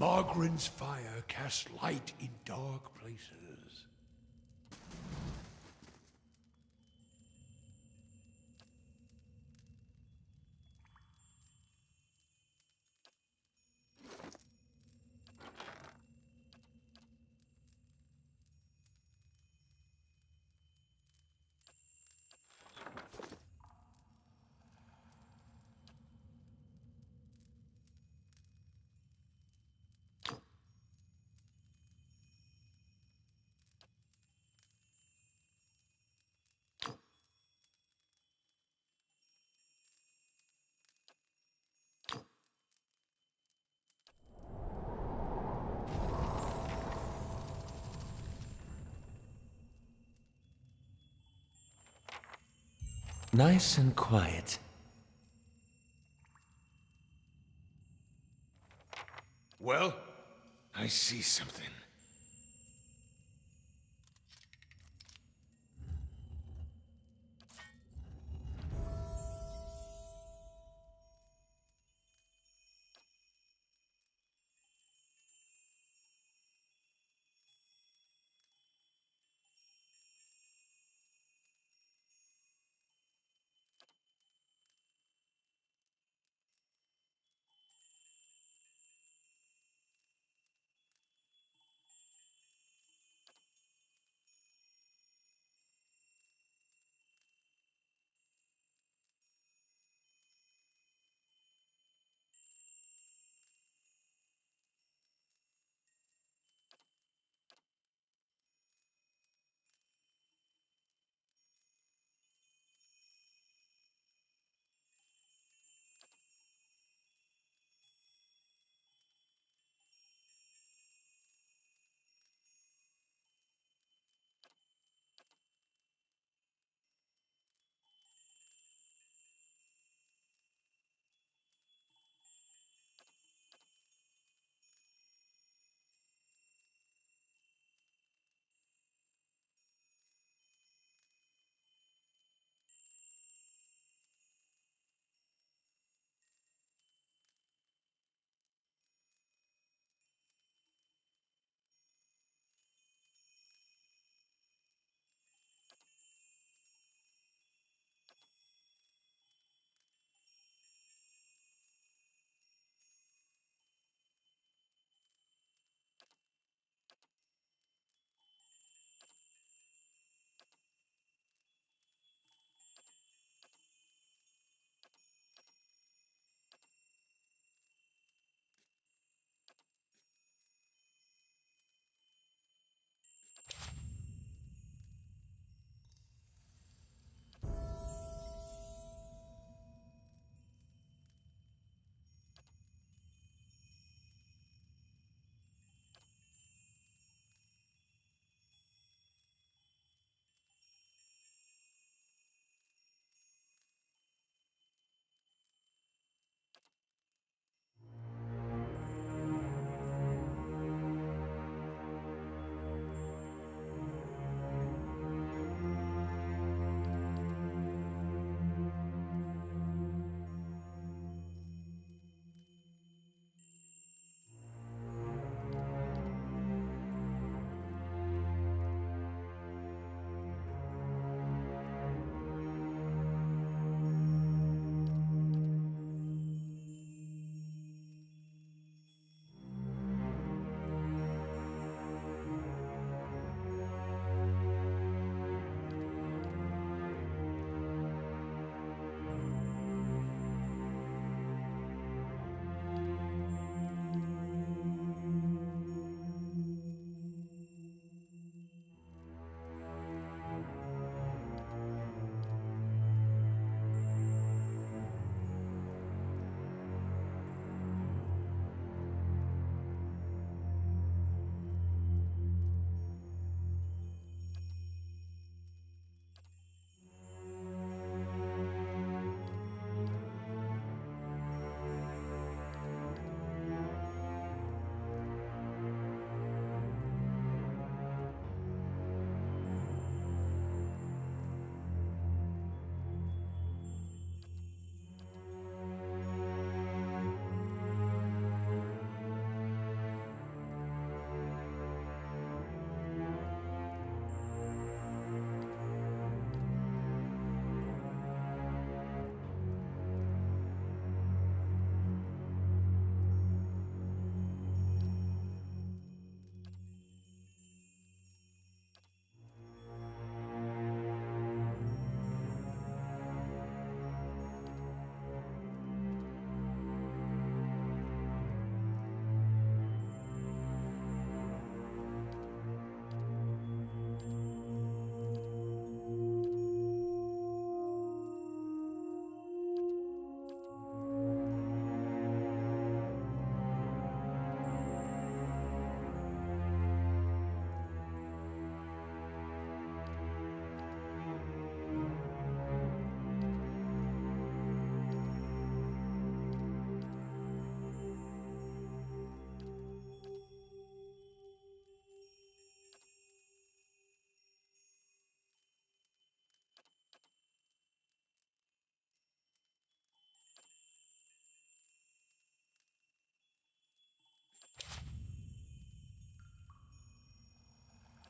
Magran's fire casts light in dark places. Nice and quiet. Well, I see something.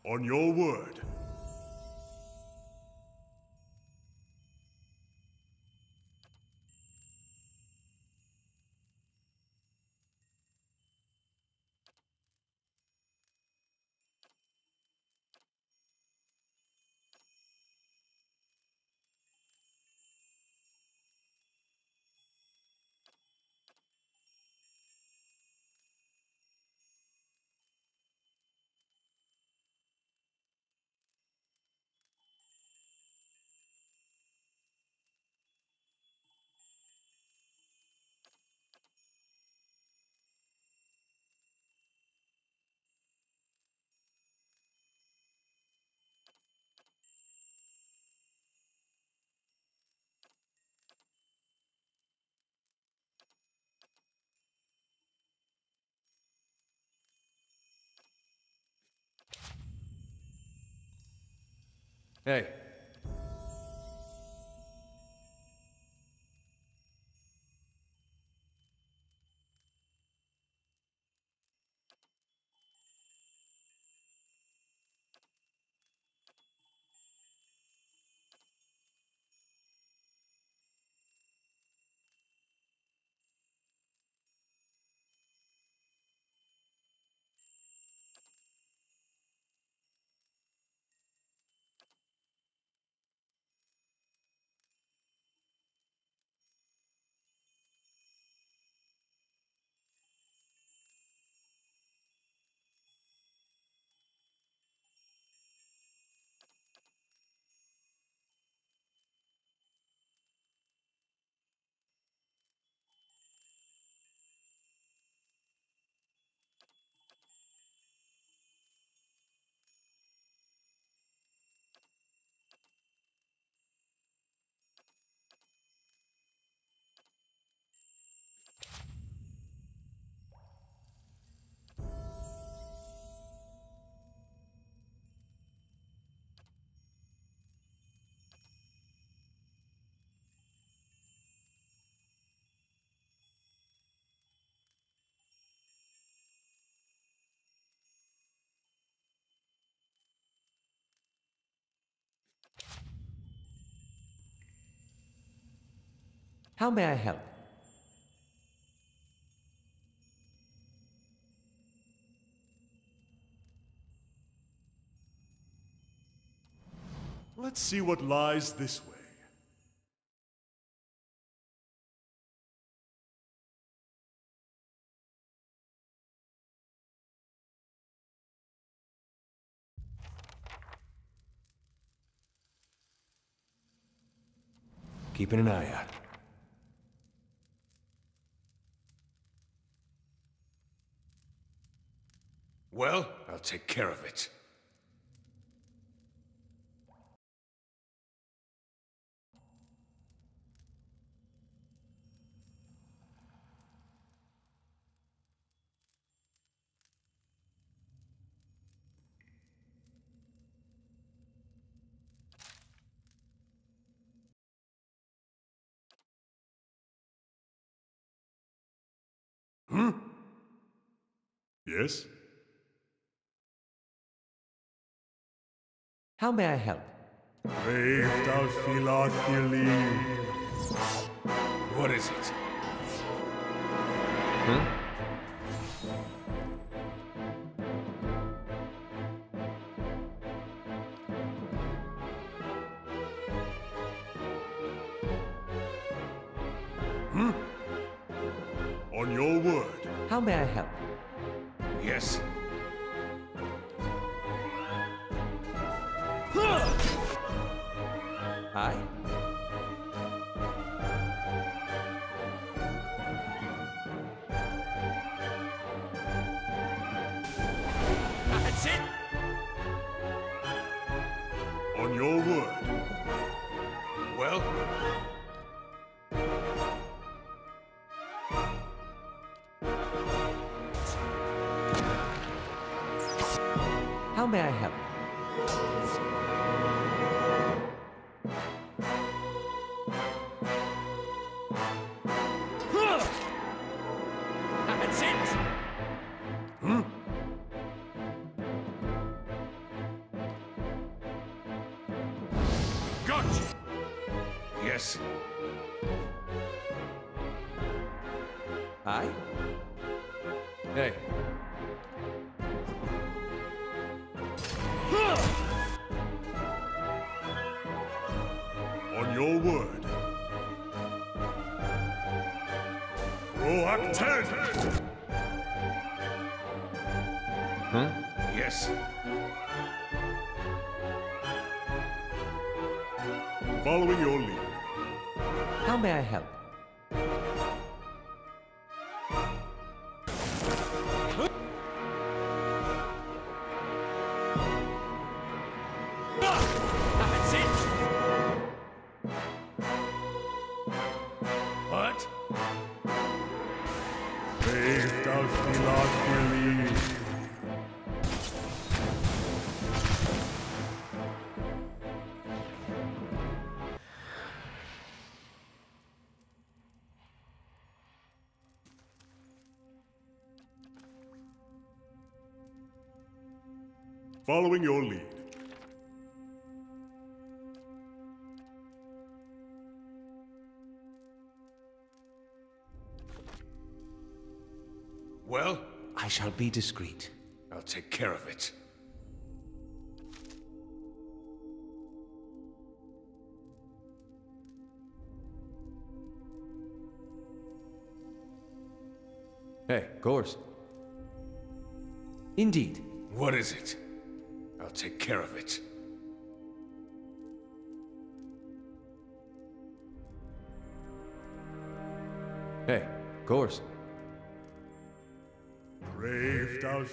On your word. Hey. How may I help? Let's see what lies this way. Keeping an eye out. Well, I'll take care of it. Hmm? Yes? How may I help? Brave Filar What is it? Hmm? On your word. How may I help? Yes. On your word. Well, On your word. Roak 10! Huh? Yes. Following your lead. How may I help? Following your lead. Well, I shall be discreet. I'll take care of it. Hey, Gors. Indeed. What is it? I'll take care of it. Hey, Gors. Brave thou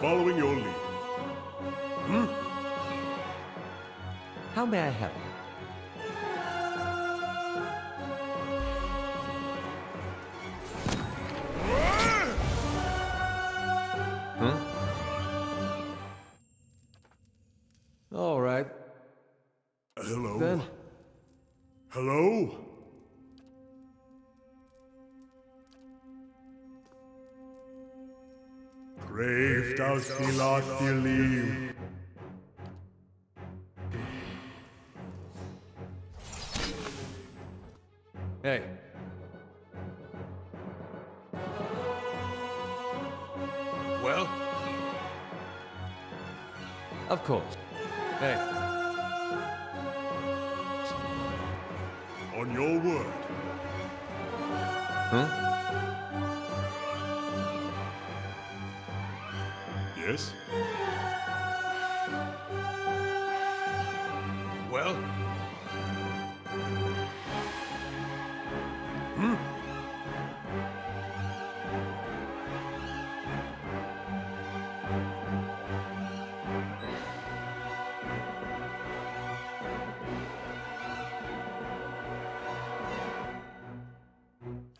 Following your lead. Hmm? How may I help? Huh? Brave thou Philar Thilim. Hey. Well, Of course. Hey. On your word. Huh? Yes? well,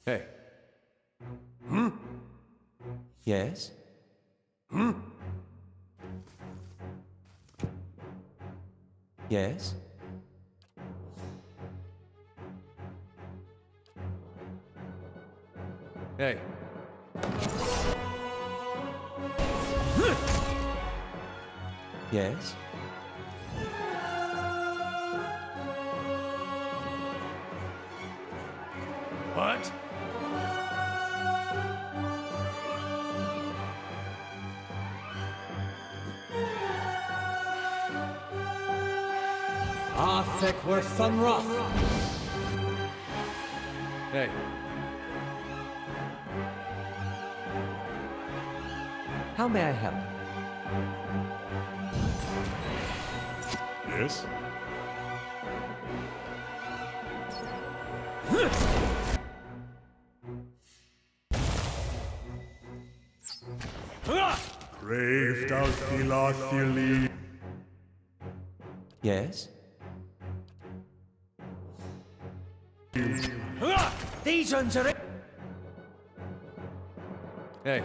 Hey. Hmm? Yes? Yes? Hey. Yes? Arthek were Thunroth! Hey. How may I help? Yes? Brave thou Yes? These are it. Hey.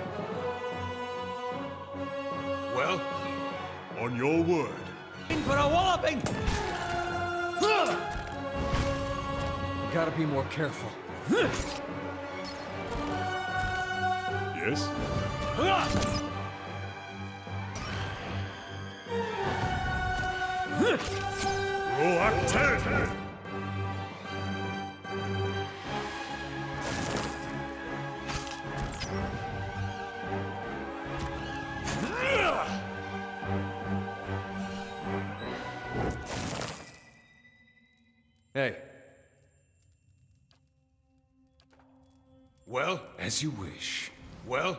Well, On your word. in for a walloping. Gotta be more careful. Yes? Roak as you wish. Well,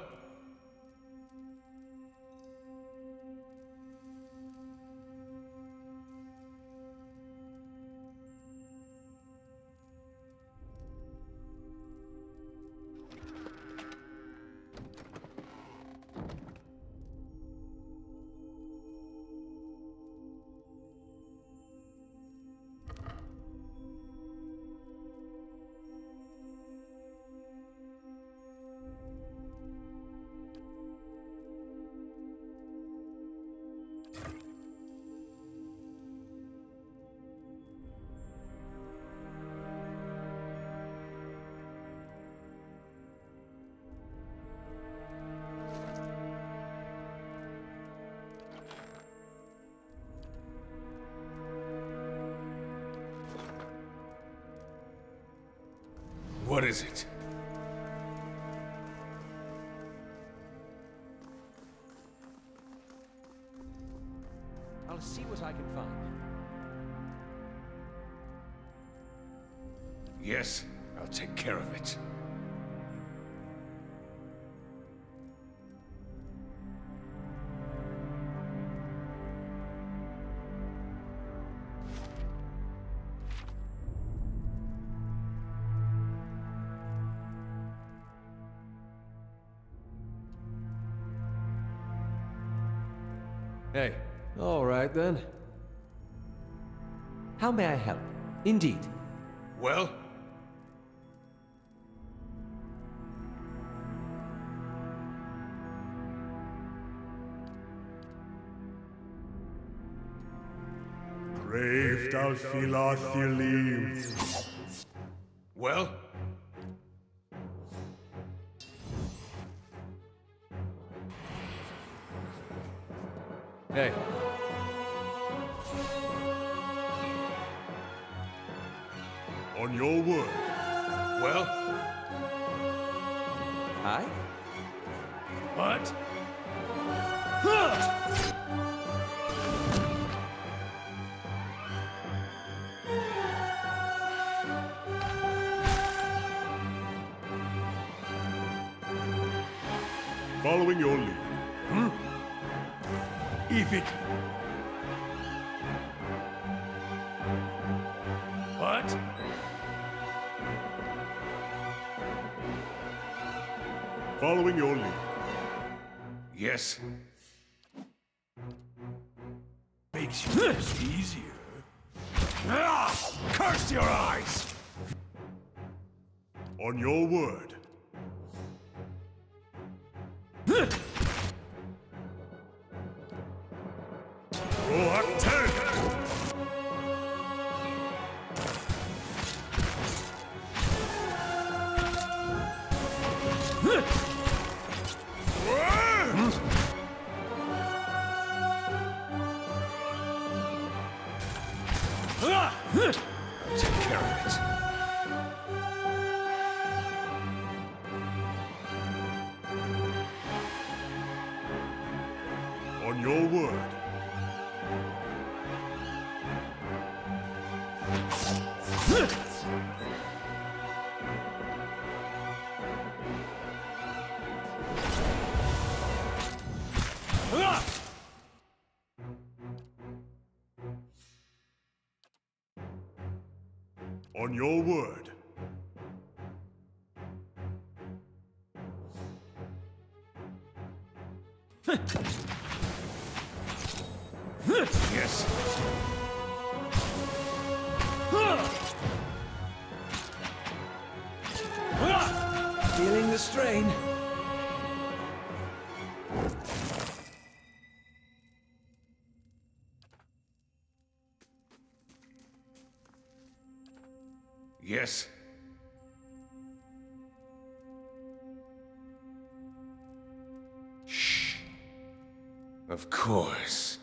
what is it? I'll see what I can find. Yes, I'll take care of it. Then. How may I help? Indeed. Well, Brave Dalfilathilim. well, Hey. Your word. well, Hi? what? Following your lead. Hmm? If it Following your lead. Yes, makes yours easier. Ah! Curse your eyes! On your word. Your word. On your word. Yes. Shh. Of course.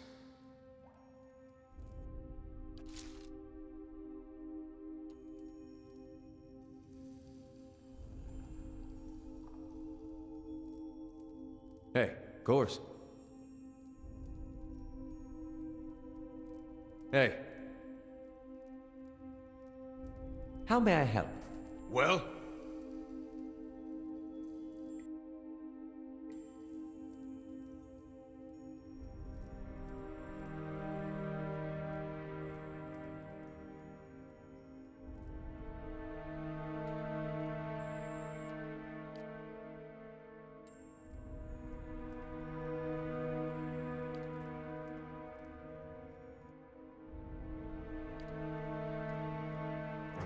Hey, of course. Hey. May I help? Well?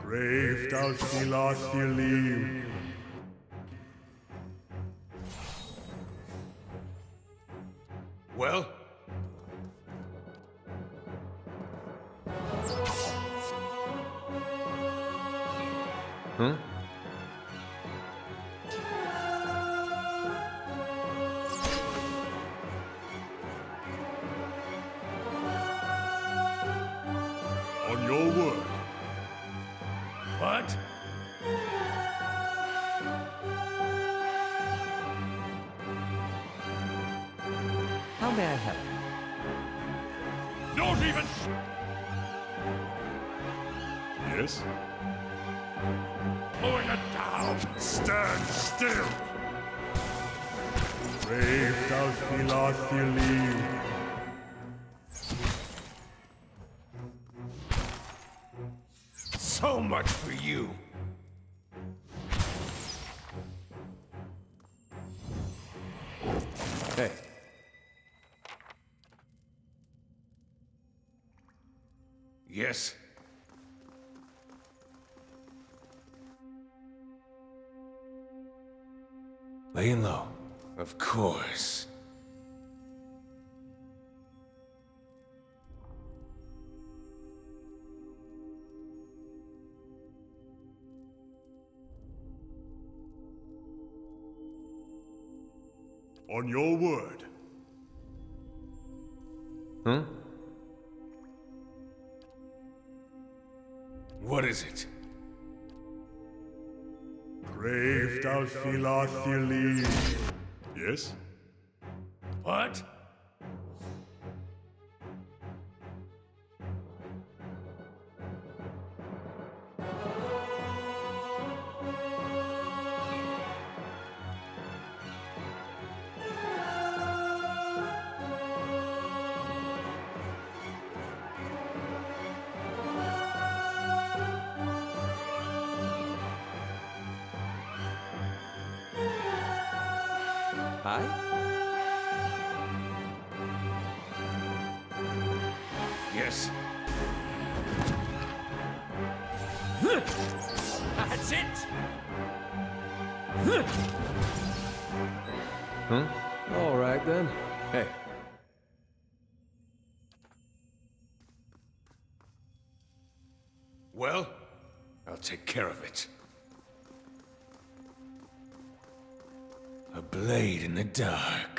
Brave thou Philothelim. Well? What? How may I help? Don't even... Yes? Pulling it down! Stand still! Brave thou Philothelim. You! Hey. Yes? Laying low. Of course. On your word. Huh? What is it? Brave thou Philothelim. Yes? Hi? Yes? That's it! Huh? All right then. Hey. Dark.